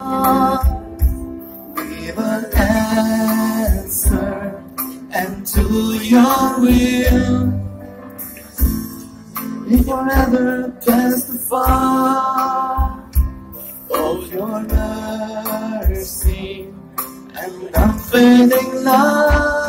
We will answer and to your will. We forever testify of oh, your mercy and unfailing love.